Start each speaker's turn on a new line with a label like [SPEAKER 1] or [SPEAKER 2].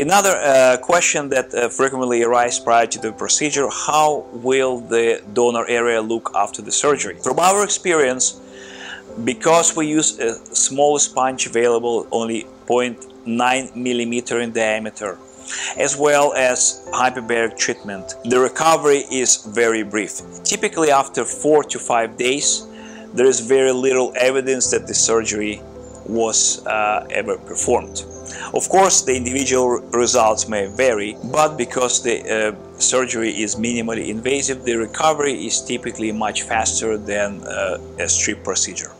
[SPEAKER 1] Another uh, question that uh, frequently arises prior to the procedure, how will the donor area look after the surgery? From our experience, because we use a small sponge available, only 0.9 millimeter in diameter, as well as hyperbaric treatment, the recovery is very brief. Typically after 4 to 5 days, there is very little evidence that the surgery was uh, ever performed. Of course, the individual results may vary, but because the uh, surgery is minimally invasive, the recovery is typically much faster than uh, a strip procedure.